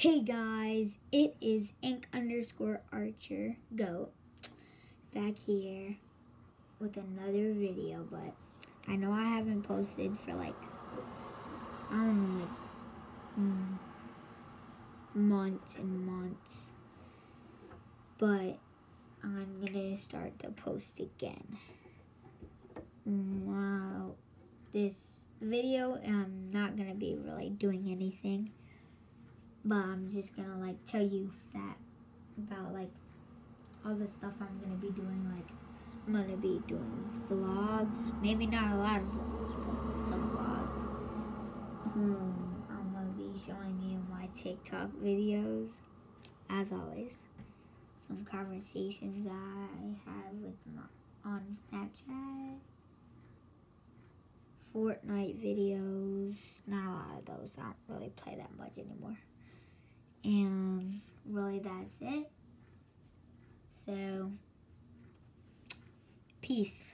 Hey guys, it is ink underscore archer goat back here with another video, but I know I haven't posted for like, I don't know, like mm, months and months, but I'm gonna start to post again. Wow, this video, I'm not gonna be really doing anything but I'm just gonna like tell you that about like all the stuff I'm gonna be doing like I'm gonna be doing vlogs. Maybe not a lot of vlogs but some vlogs. Um, I'm gonna be showing you my TikTok videos as always. Some conversations I have with my on Snapchat. Fortnite videos. Not a lot of those. I don't really play that much anymore that's it. So, peace.